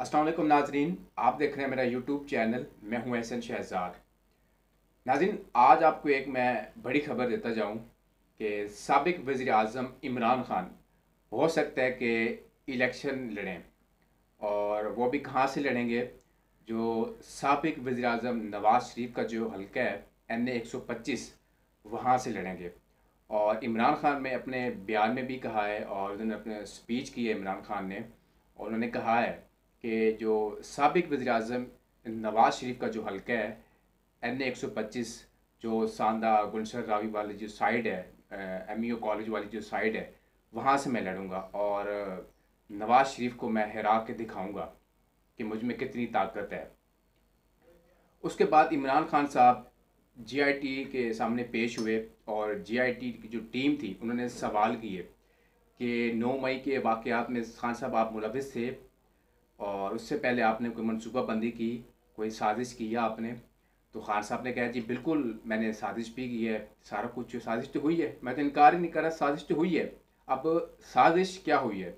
असलम नाजरीन, आप देख रहे हैं मेरा यूट्यूब चैनल, मैं हूँ एहसन शहजाद। नाजरीन, आज आपको एक मैं बड़ी खबर देता जाऊँ कि सबक वज़ी अजम इमरान ख़ान, हो सकता है कि इलेक्शन लड़ें और वो भी कहाँ से लड़ेंगे? जो सबक वज़ी अजम नवाज़ शरीफ का जो हल्का है, एन ए एक सौ पच्चीस, वहाँ से लड़ेंगे। और इमरान ख़ान ने अपने बयान में भी कहा है और उन्होंने अपने स्पीच की है, इमरान ख़ान ने, और उन्होंने कहा है कि जो सबक वज़ी अजम नवाज़ शरीफ का जो हल्का है एन ए एक सौ पच्चीस, जो सांदा गुलशर रावी वाली जो साइड है एम यू कॉलेज वाली जो साइड है, वहाँ से मैं लड़ूँगा और नवाज़ शरीफ को मैं हरा के दिखाऊँगा कि मुझमें कितनी ताकत है। उसके बाद इमरान खान साहब जीआईटी के सामने पेश हुए और जीआईटी की जो टीम थी, उन्होंने सवाल किए कि 9 मई के वाक़ात में खान साहब आप मुलविस थे और उससे पहले आपने कोई मनसूबाबंदी की, कोई साजिश की या आपने? तो खान साहब ने कहा, जी, बिल्कुल मैंने साजिश भी की है, सारा कुछ साजिश तो हुई है। मैं तो इनकार ही नहीं कर रहा, साजिश तो हुई है। अब साजिश क्या हुई है?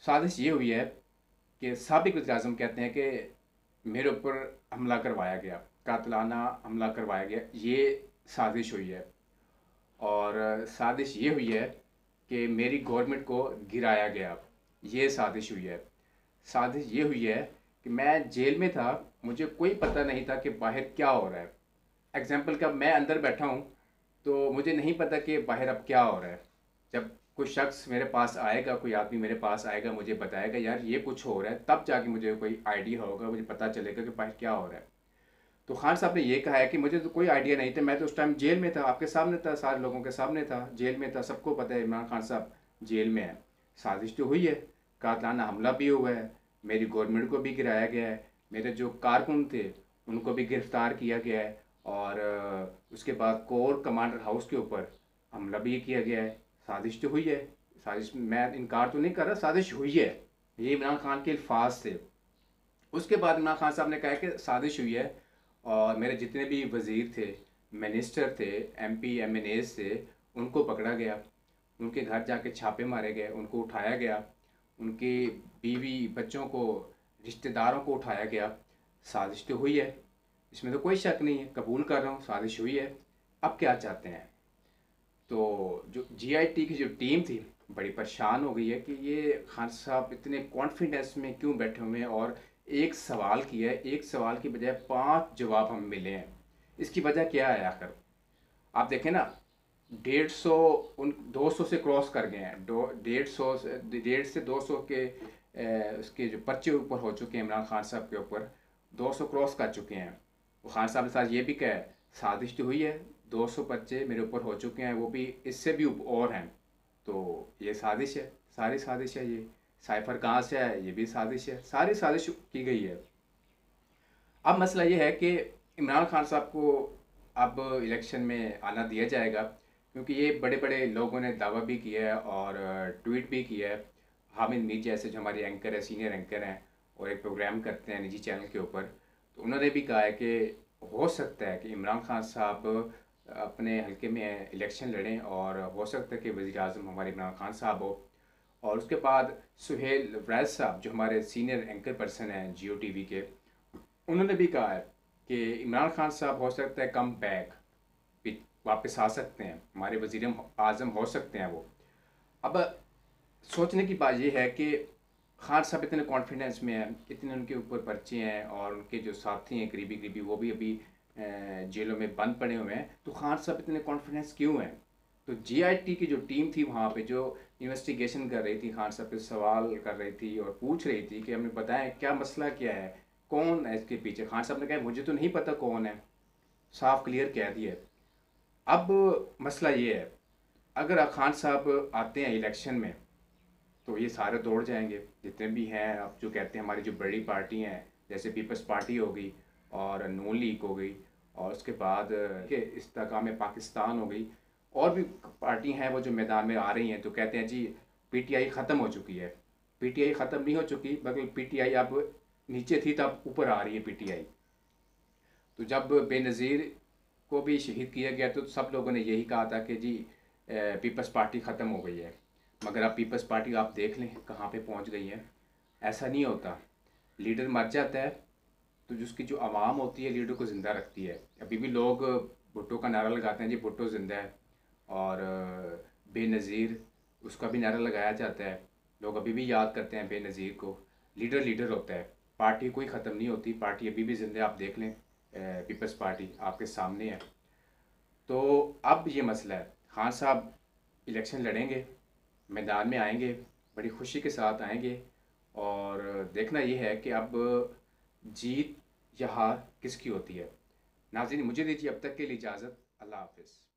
साजिश ये हुई है कि सबक वज़ी अजम कहते हैं कि मेरे ऊपर हमला करवाया गया, कातलाना हमला करवाया गया, ये साजिश हुई है। और साजिश ये हुई है कि मेरी गवर्नमेंट को गिराया गया, ये साजिश हुई है। साजिश ये हुई है कि मैं जेल में था, मुझे कोई पता नहीं था कि बाहर क्या हो रहा है। एग्ज़ाम्पल का मैं अंदर बैठा हूँ तो मुझे नहीं पता कि बाहर अब क्या हो रहा है। जब कोई शख्स मेरे पास आएगा, कोई आदमी मेरे पास आएगा, मुझे बताएगा, यार, ये कुछ हो रहा है। तब जाके मुझे कोई आइडिया होगा, मुझे पता चलेगा कि बाहर क्या हो रहा है। तो खान साहब ने ये कहा है कि मुझे तो कोई आइडिया नहीं था, मैं तो उस टाइम जेल में था, आपके सामने था, सारे लोगों के सामने था, जेल में था, सबको पता है, इमरान खान साहब जेल में है। साजिश तो हुई है। कातलाना हमला भी हुआ है, मेरी गवर्नमेंट को भी गिराया गया है, मेरे जो कारकुन थे, उनको भी गिरफ़्तार किया गया है और उसके बाद कोर कमांडर हाउस के ऊपर हमला भी किया गया है। साजिश तो हुई है, साजिश मैं इनकार तो नहीं कर रहा, साजिश हुई है। ये इमरान खान के अल्फाज थे। उसके बाद इमरान खान साहब ने कहा कि साजिश हुई है और मेरे जितने भी वज़ीर थे मिनिस्टर थे M P M N A थे उनको पकड़ा गया। उनके घर जाके छापे मारे गए, उनको उठाया गया। उनके बीवी बच्चों को, रिश्तेदारों को उठाया गया। साजिश तो हुई है, इसमें तो कोई शक नहीं है, कबूल कर रहा हूँ, साजिश हुई है। अब क्या चाहते हैं? तो जो जीआईटी की जो टीम थी, बड़ी परेशान हो गई है कि ये खान साहब इतने कॉन्फिडेंस में क्यों बैठे हुए हैं और एक सवाल किया है, एक सवाल की बजाय पाँच जवाब हम मिले हैं। इसकी वजह क्या है आखिर? आप देखें ना डेढ़ सौ उन दो सौ से क्रॉस कर गए हैं। डेढ़ सौ से डेढ़ से दो सौ के ए, उसके जो पर्चे ऊपर हो चुके हैं इमरान खान साहब के ऊपर दो सौ क्रॉस कर चुके हैं। वो खान साहब के साथ ये भी कहा साजिश तो हुई है दो सौ पर्चे मेरे ऊपर हो चुके हैं वो भी इससे भी और हैं। तो ये साजिश है सारी साजिश है ये। साइफर कहाँ से है ये भी साजिश है। सारी साजिश की गई है। अब मसला ये है कि इमरान खान साहब को अब इलेक्शन में आना दिया जाएगा। क्योंकि ये बड़े बड़े लोगों ने दावा भी किया है और ट्वीट भी किया है। हामिद मीर जैसे जो हमारे एंकर है, सीनियर एंकर हैं और एक प्रोग्राम करते हैं निजी चैनल के ऊपर तो उन्होंने भी कहा है कि हो सकता है कि इमरान खान साहब अपने हल्के में इलेक्शन लड़ें और हो सकता है कि वज़ी अजम हमारे इमरान खान साहब हो। और उसके बाद सुहेल वैज साहब, जो हमारे सीनियर एंकर पर्सन हैं जियो टीवी के, उन्होंने भी कहा है कि इमरान खान साहब हो सकता है कम बैक। वापस आ सकते हैं। हमारे वज़ी आज़म हो सकते हैं वो। अब, सोचने की बात यह है कि खान साहब इतने कॉन्फिडेंस में हैं, इतने उनके ऊपर पर्चे हैं और उनके जो साथी हैं करीबी करीबी वो भी अभी जेलों में बंद पड़े हुए हैं। तो खान साहब इतने कॉन्फिडेंस क्यों हैं? तो जीआईटी की जो टीम थी वहाँ पे, जो इन्वेस्टिगेशन कर रही थी, खान साहब पे सवाल कर रही थी और पूछ रही थी कि हमें बताएँ क्या मसला क्या है, कौन है इसके पीछे? खान साहब ने कहा, मुझे तो नहीं पता कौन है। साफ़ क्लियर कह दिया। अब मसला ये है, अगर खान साहब आते हैं इलेक्शन में तो ये सारे दौड़ जाएँगे, जितने भी हैं अब जो कहते हैं हमारी जो बड़ी पार्टी हैं, जैसे पीपल्स पार्टी हो गई और नून लीग हो गई, और उसके बाद, के इस्तेकाम पाकिस्तान हो गई, और भी पार्टी हैं वो जो मैदान में आ रही हैं तो कहते हैं जी, पीटीआई ख़त्म हो चुकी है। पीटीआई ख़त्म नहीं हो चुकी, बल्कि पीटीआई अब नीचे थी, तब ऊपर आ रही है पीटीआई। तो जब बेनज़ीर को भी शहीद किया गया तो सब लोगों ने यही कहा था कि जी पीपल्स पार्टी ख़त्म हो गई है। मगर अब पीपल्स पार्टी आप देख लें, कहाँ पे पहुँच गई है। ऐसा नहीं होता। लीडर मर जाता है तो जिसकी जो आवाम होती है, लीडर को ज़िंदा रखती है। अभी भी लोग भुट्टो का नारा लगाते हैं, जी, भुट्टो ज़िंदा है। और बेनज़ीर, उसका भी नारा लगाया जाता है। लोग अभी भी याद करते हैं बेनज़ीर को। लीडर लीडर होता है। पार्टी कोई ख़त्म नहीं होती। पार्टी अभी भी ज़िंदा आप देख लें। पीपल्स पार्टी आपके सामने है। तो अब ये मसला है। खान साहब इलेक्शन लड़ेंगे, मैदान में आएँगे, बड़ी खुशी के साथ आएँगे और देखना ये है कि अब जीत या हार किसकी होती है। नाजिन मुझे दीजिए अब तक के लिए इजाज़त। अल्लाह हाफिज़।